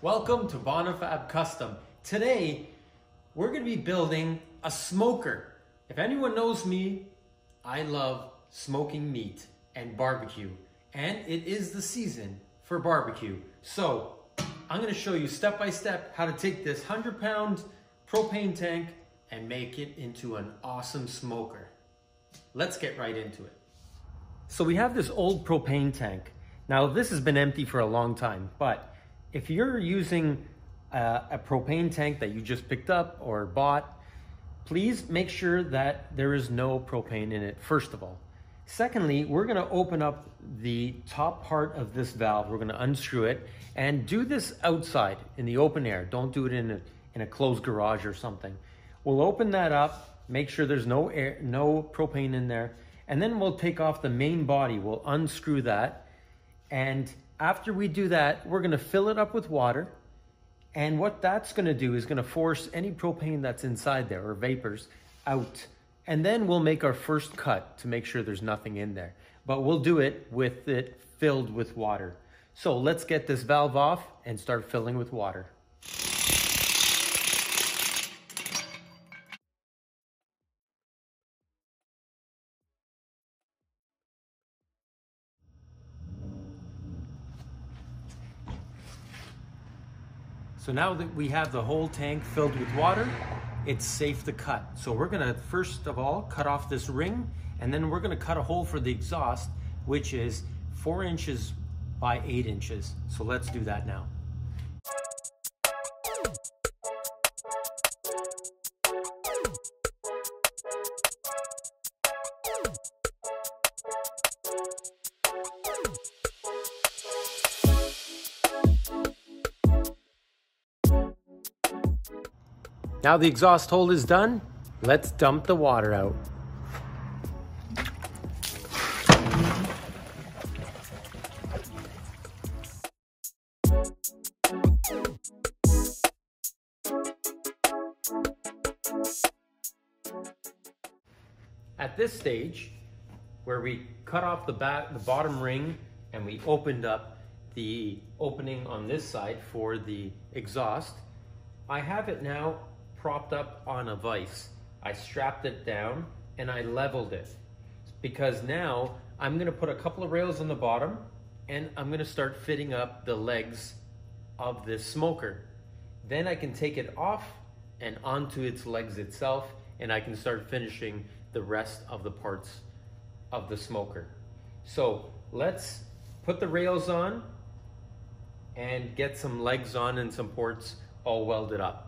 Welcome to Bonifab Custom. Today, we're gonna be building a smoker. If anyone knows me, I love smoking meat and barbecue, and it is the season for barbecue. So, I'm gonna show you step by step how to take this 100 pound propane tank and make it into an awesome smoker. Let's get right into it. So we have this old propane tank. Now this has been empty for a long time, but if you're using a, a, propane tank that you just picked up or bought, please make sure that there is no propane in it, first of all. Secondly, we're gonna open up the top part of this valve. We're gonna unscrew it and do this outside in the open air. Don't do it in a, in a closed garage or something. We'll open that up, make sure there's no air, no propane in there, and then we'll take off the main body. We'll unscrew that. And after we do that, we're gonna fill it up with water. And what that's gonna do is gonna force any propane that's inside there or vapors out. And then we'll make our first cut to make sure there's nothing in there. But we'll do it with it filled with water. So let's get this valve off and start filling with water. So now that we have the whole tank filled with water, it's safe to cut. So we're gonna, first of all, cut off this ring, and then we're gonna cut a hole for the exhaust, which is four inches by eight inches. So let's do that now. Now the exhaust hole is done, let's dump the water out. At this stage, where we cut off the, back, the bottom ring and we opened up the opening on this side for the exhaust, I have it now propped up on a vise. I strapped it down and I leveled it because now I'm gonna put a couple of rails on the bottom and I'm gonna start fitting up the legs of this smoker. Then I can take it off and onto its legs itself and I can start finishing the rest of the parts of the smoker. So let's put the rails on and get some legs on and some ports all welded up.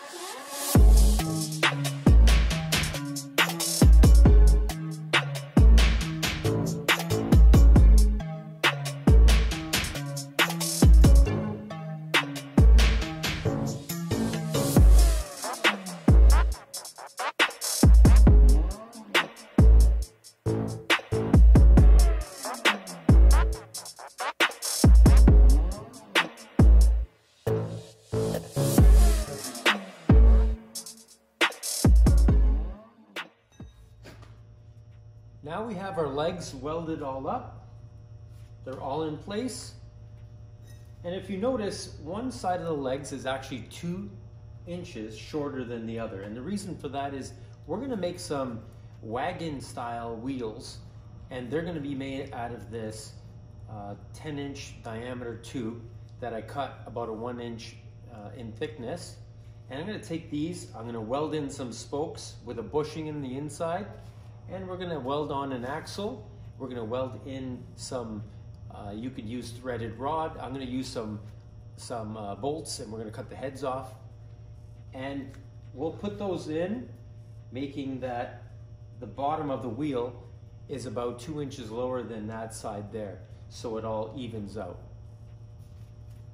Now we have our legs welded all up. They're all in place. And if you notice, one side of the legs is actually two inches shorter than the other. And the reason for that is we're gonna make some wagon style wheels and they're gonna be made out of this uh, 10 inch diameter tube that I cut about a one inch uh, in thickness. And I'm gonna take these, I'm gonna weld in some spokes with a bushing in the inside and we're gonna weld on an axle. We're gonna weld in some, uh, you could use threaded rod. I'm gonna use some, some uh, bolts and we're gonna cut the heads off. And we'll put those in, making that the bottom of the wheel is about two inches lower than that side there. So it all evens out.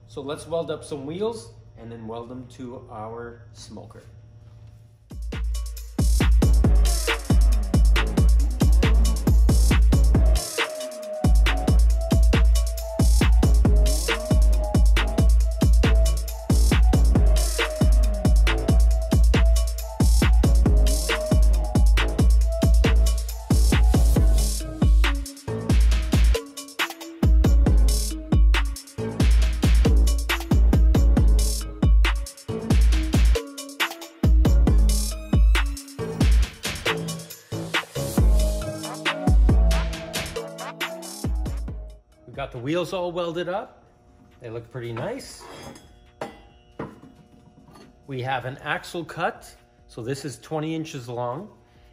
So let's weld up some wheels and then weld them to our smoker. The wheels all welded up. They look pretty nice. We have an axle cut. So this is 20 inches long.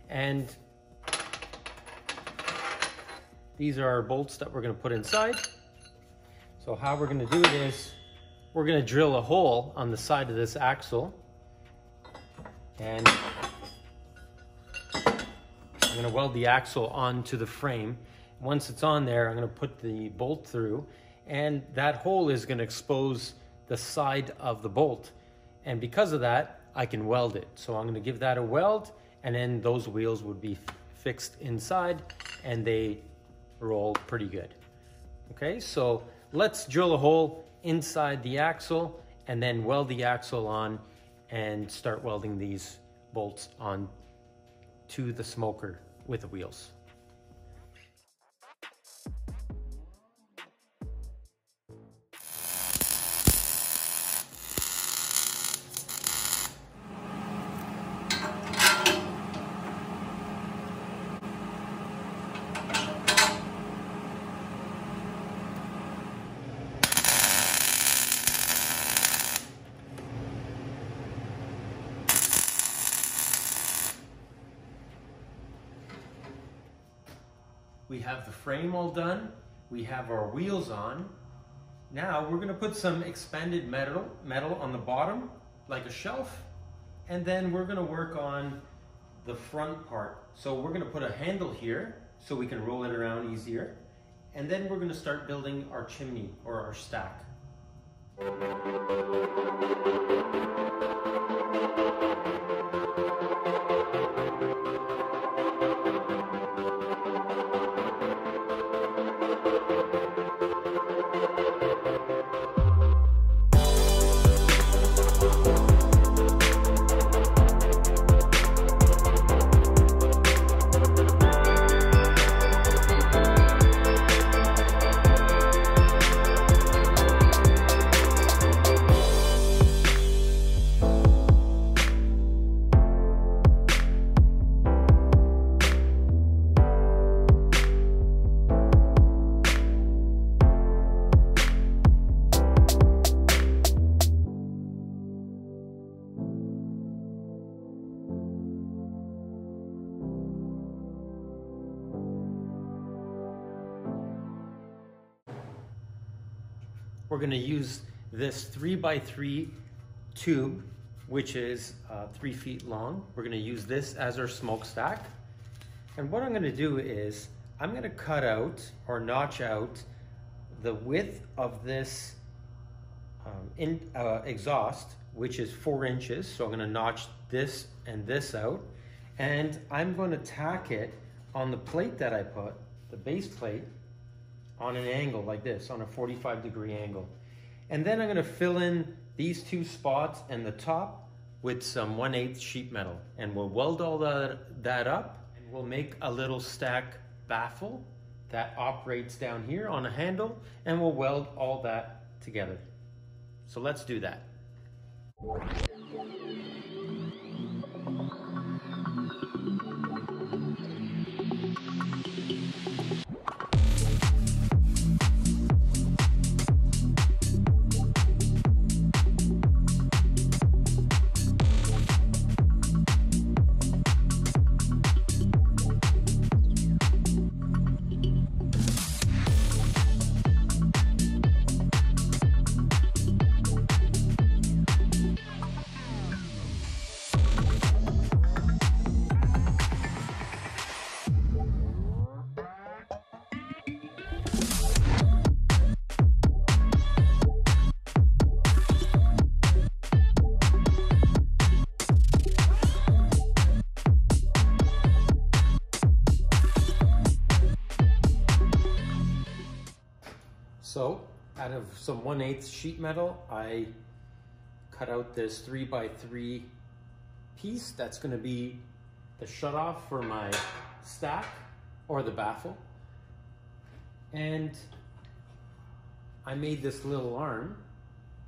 And these are our bolts that we're gonna put inside. So how we're gonna do it is, we're gonna drill a hole on the side of this axle. And I'm gonna weld the axle onto the frame. Once it's on there, I'm gonna put the bolt through and that hole is gonna expose the side of the bolt. And because of that, I can weld it. So I'm gonna give that a weld and then those wheels would be fixed inside and they roll pretty good. Okay, so let's drill a hole inside the axle and then weld the axle on and start welding these bolts on to the smoker with the wheels. We have the frame all done. We have our wheels on. Now we're gonna put some expanded metal, metal on the bottom, like a shelf. And then we're gonna work on the front part. So we're gonna put a handle here so we can roll it around easier. And then we're gonna start building our chimney or our stack. We're gonna use this three by three tube, which is uh, three feet long. We're gonna use this as our smokestack. And what I'm gonna do is, I'm gonna cut out or notch out the width of this um, in, uh, exhaust, which is four inches. So I'm gonna notch this and this out. And I'm gonna tack it on the plate that I put, the base plate, on an angle like this, on a 45 degree angle. And then I'm gonna fill in these two spots and the top with some 1 8 sheet metal. And we'll weld all that, that up and we'll make a little stack baffle that operates down here on a handle and we'll weld all that together. So let's do that. Some 1 8 sheet metal, I cut out this 3 by 3 piece. That's going to be the shutoff for my stack or the baffle. And I made this little arm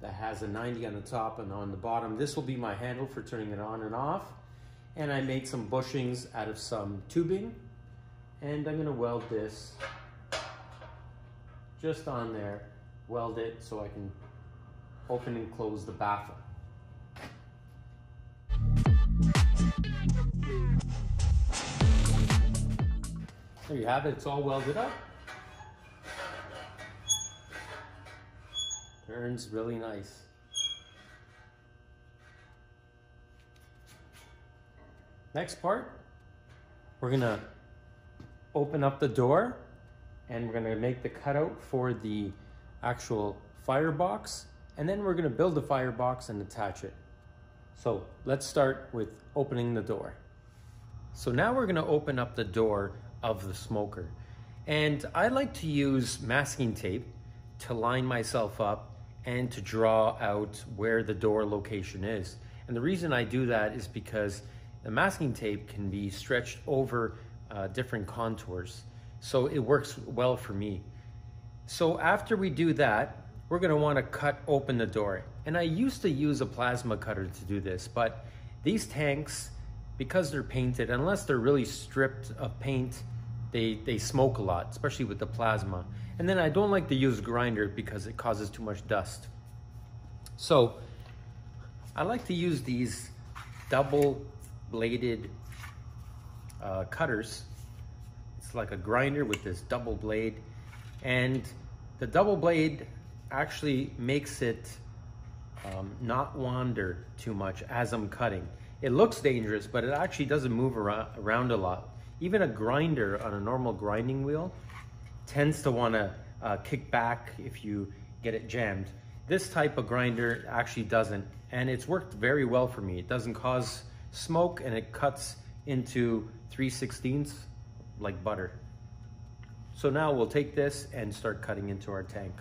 that has a 90 on the top and on the bottom. This will be my handle for turning it on and off. And I made some bushings out of some tubing. And I'm going to weld this just on there, weld it so I can open and close the baffle. There you have it, it's all welded up. Turns really nice. Next part, we're gonna open up the door and we're gonna make the cutout for the actual firebox and then we're gonna build the firebox and attach it. So let's start with opening the door. So now we're gonna open up the door of the smoker. And I like to use masking tape to line myself up and to draw out where the door location is. And the reason I do that is because the masking tape can be stretched over uh, different contours. So it works well for me. So after we do that, we're gonna wanna cut open the door. And I used to use a plasma cutter to do this, but these tanks, because they're painted, unless they're really stripped of paint, they, they smoke a lot, especially with the plasma. And then I don't like to use a grinder because it causes too much dust. So I like to use these double bladed uh, cutters. It's like a grinder with this double blade. And the double blade actually makes it um, not wander too much as I'm cutting. It looks dangerous, but it actually doesn't move around, around a lot. Even a grinder on a normal grinding wheel tends to want to uh, kick back if you get it jammed. This type of grinder actually doesn't, and it's worked very well for me. It doesn't cause smoke and it cuts into 3 16ths like butter. So now we'll take this and start cutting into our tank.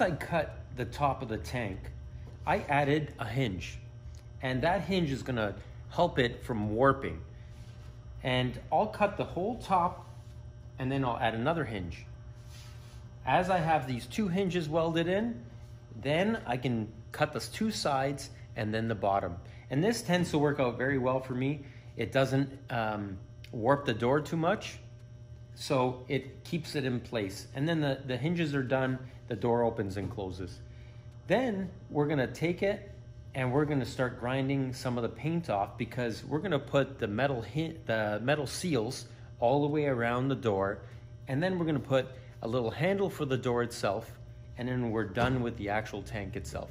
As I cut the top of the tank, I added a hinge and that hinge is gonna help it from warping. And I'll cut the whole top and then I'll add another hinge. As I have these two hinges welded in, then I can cut the two sides and then the bottom. And this tends to work out very well for me. It doesn't um, warp the door too much, so it keeps it in place. And then the, the hinges are done, the door opens and closes. Then we're gonna take it and we're gonna start grinding some of the paint off because we're gonna put the metal the metal seals all the way around the door and then we're gonna put a little handle for the door itself and then we're done with the actual tank itself.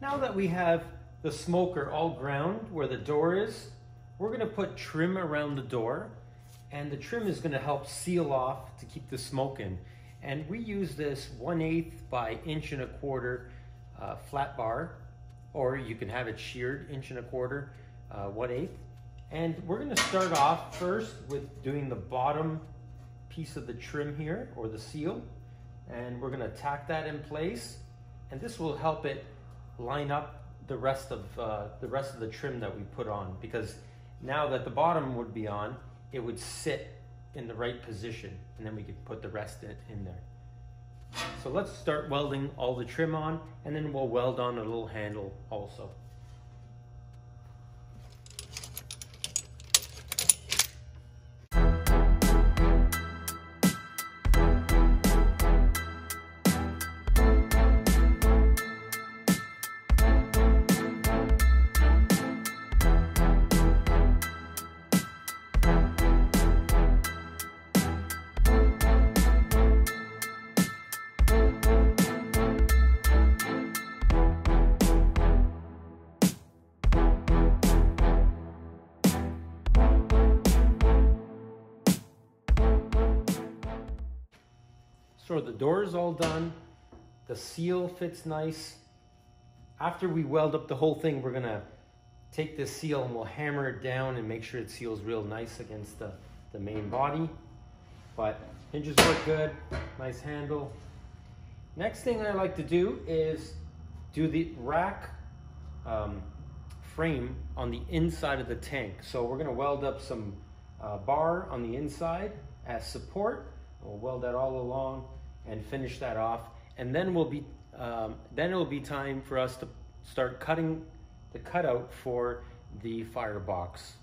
Now that we have the smoker all ground where the door is, we're gonna put trim around the door and the trim is gonna help seal off to keep the smoke in. And we use this 1 8 by inch and a quarter uh, flat bar, or you can have it sheared inch and a quarter, uh, 1 8. And we're gonna start off first with doing the bottom piece of the trim here, or the seal. And we're gonna tack that in place. And this will help it line up the rest of uh, the rest of the trim that we put on because now that the bottom would be on, it would sit in the right position and then we can put the rest in, in there. So let's start welding all the trim on and then we'll weld on a little handle also. So the door is all done. The seal fits nice. After we weld up the whole thing, we're gonna take this seal and we'll hammer it down and make sure it seals real nice against the, the main body. But hinges work good, nice handle. Next thing I like to do is do the rack um, frame on the inside of the tank. So we're gonna weld up some uh, bar on the inside as support. We'll weld that all along and finish that off. And then we'll be, um, then it'll be time for us to start cutting the cutout for the firebox.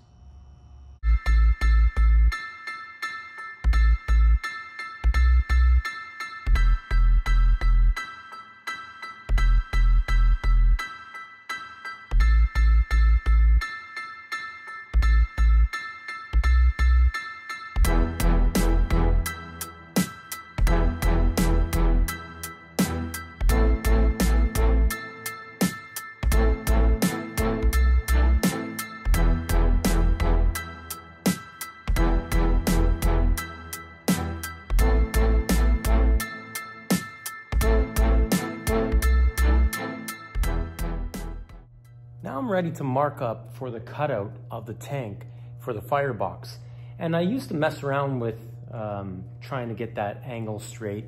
Ready to mark up for the cutout of the tank for the firebox. And I used to mess around with um, trying to get that angle straight,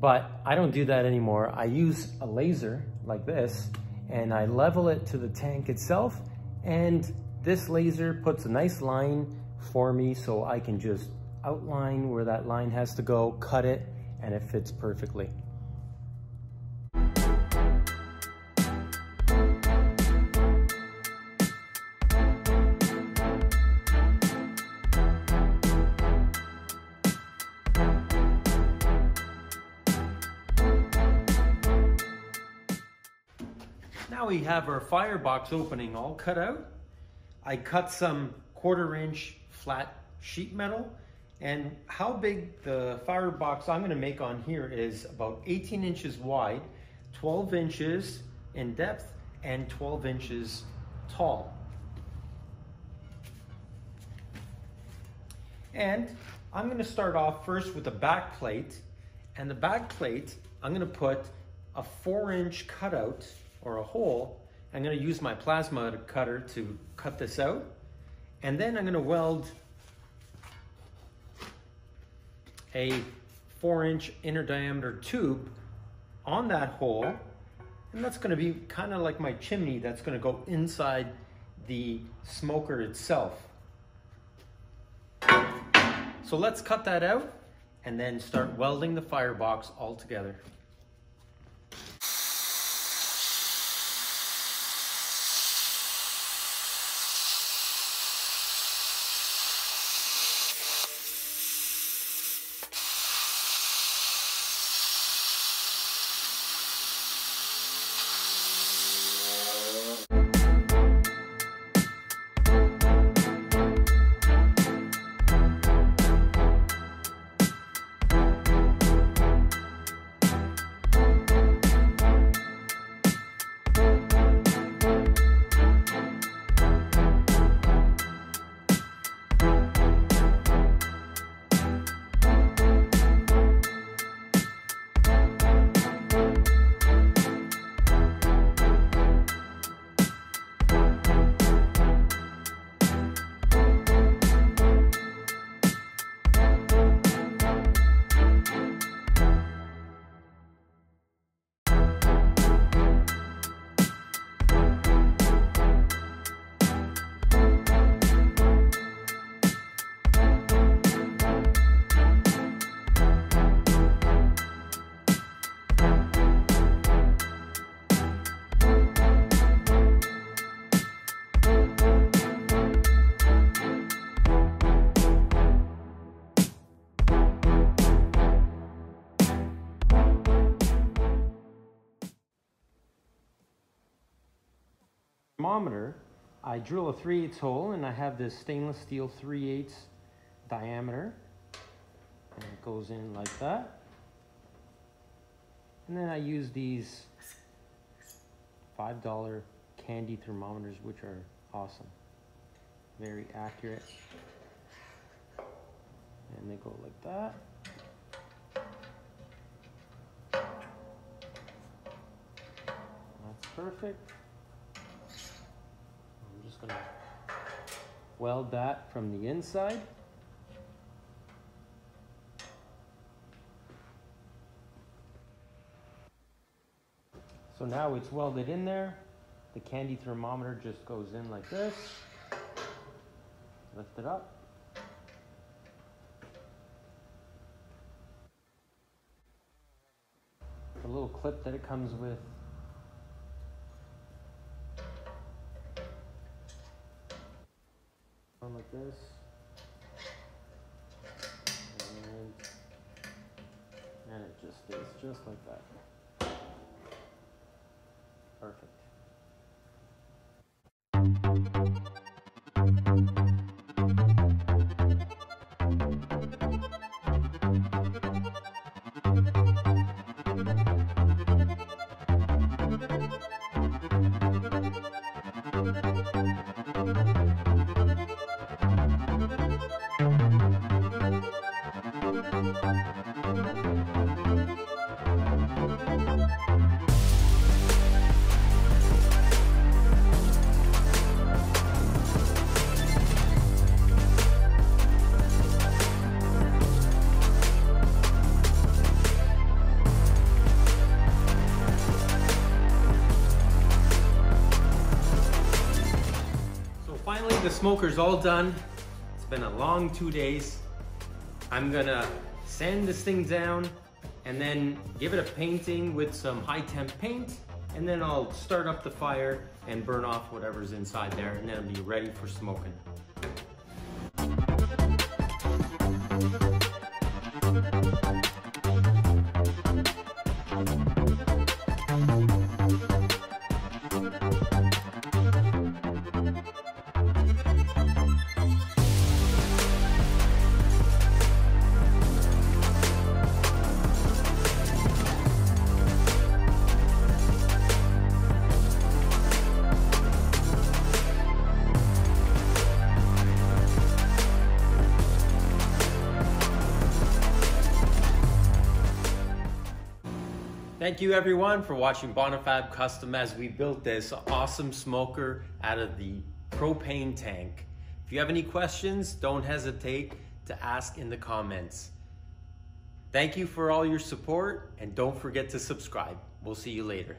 but I don't do that anymore. I use a laser like this and I level it to the tank itself and this laser puts a nice line for me so I can just outline where that line has to go, cut it, and it fits perfectly. Now we have our firebox opening all cut out. I cut some quarter inch flat sheet metal and how big the firebox I'm gonna make on here is about 18 inches wide, 12 inches in depth and 12 inches tall. And I'm gonna start off first with the back plate and the back plate, I'm gonna put a four inch cutout or a hole. I'm gonna use my plasma cutter to cut this out. And then I'm gonna weld a four inch inner diameter tube on that hole. And that's gonna be kind of like my chimney that's gonna go inside the smoker itself. So let's cut that out and then start welding the firebox all together. thermometer, I drill a 3 8 hole and I have this stainless steel 3 8 diameter. And it goes in like that. And then I use these $5 candy thermometers, which are awesome. Very accurate. And they go like that. That's perfect. Just gonna weld that from the inside. So now it's welded in there. The candy thermometer just goes in like this. Lift it up. The little clip that it comes with. On like this. And, and it just stays just like that. Perfect. Smoker's all done. It's been a long two days. I'm gonna sand this thing down and then give it a painting with some high temp paint and then I'll start up the fire and burn off whatever's inside there and then it'll be ready for smoking. Thank you everyone for watching Bonifab Custom as we built this awesome smoker out of the propane tank. If you have any questions, don't hesitate to ask in the comments. Thank you for all your support and don't forget to subscribe. We'll see you later.